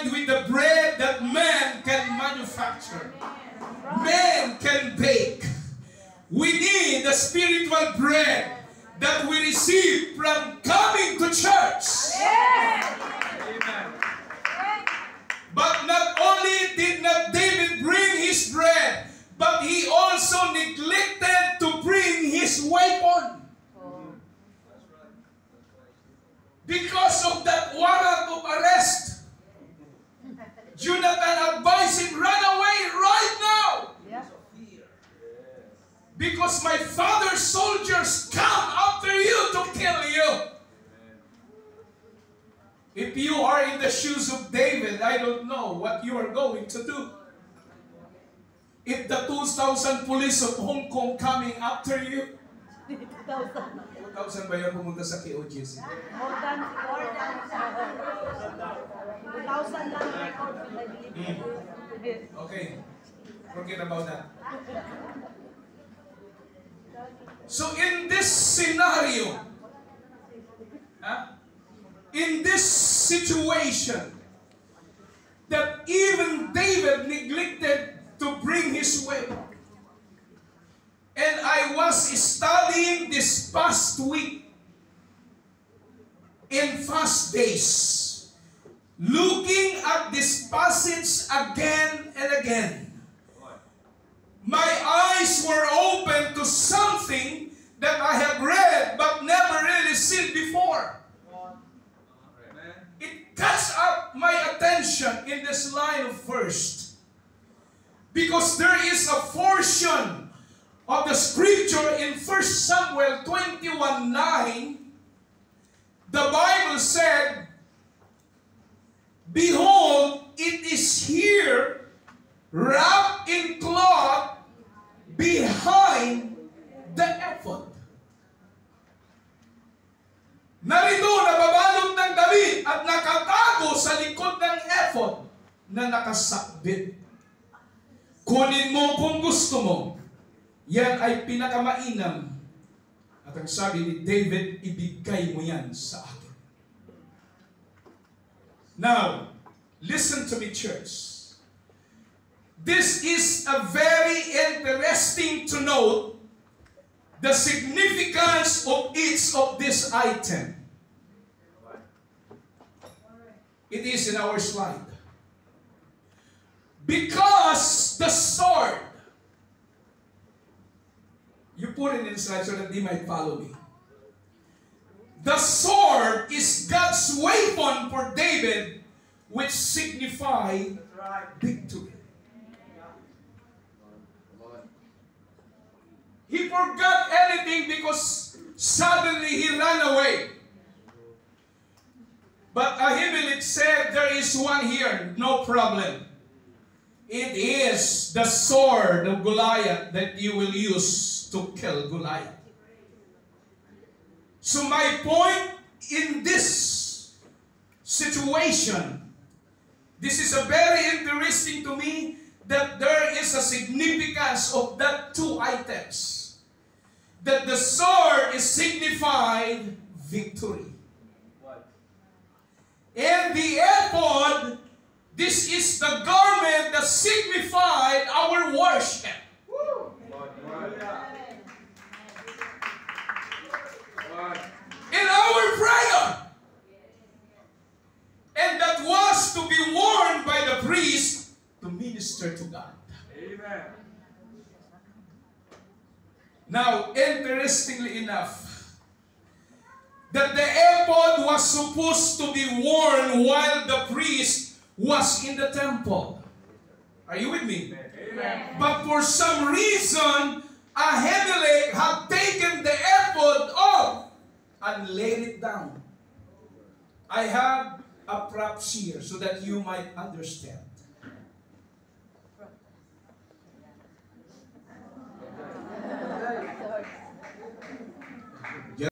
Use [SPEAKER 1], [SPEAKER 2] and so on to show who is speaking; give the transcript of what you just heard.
[SPEAKER 1] provide with the bread that man can manufacture. Man can bake. We need the spiritual bread that we receive from coming to church. But not only did not David bring his bread, but he also neglected to bring his weapon. Oh. Because of that warrant of arrest, Jonathan advised him, run away right now. Because my father's soldiers come after you to kill you. If you are in the shoes of David, I don't know what you are going to do. If the 2,000 police of Hong Kong coming after you, 2,000 ba yan pumunta sa KOGC?
[SPEAKER 2] More than, more than, thousand lang record.
[SPEAKER 1] Okay. Forget about that. So in this scenario, huh, in this situation, that even David neglected to bring his weapon. And I was studying this past week in fast days, looking at this passage again and again. My eyes were open to something that I have read but never really seen before. It catch up my attention in this line of verse. Because there is a portion of the scripture in 1 Samuel 21 9. The Bible said, Behold, it is here wrapped na nakasakbit. Kunin mo kung gusto mo. Yan ay pinakamainam. At ang sabi ni David, ibigay mo yan sa akin. Now, listen to me, church. This is a very interesting to note the significance of each of this item. It is in our slide. Because the sword, you put it inside so that they might follow me. The sword is God's weapon for David, which signify victory. He forgot anything because suddenly he ran away. But Ahimelech said, There is one here, no problem. It is the sword of Goliath that you will use to kill Goliath. So, my point in this situation, this is a very interesting to me that there is a significance of that two items that the sword is signified victory. And the ephod, this is the garment that signified our worship. In our prayer. And that was to be worn by the priest to minister to God. Amen. Now, interestingly enough, that the ephod was supposed to be worn while the priest was in the temple. Are you with me? Amen. But for some reason, Ahimelech had taken the ephod off and laid it down. I have a props here so that you might understand.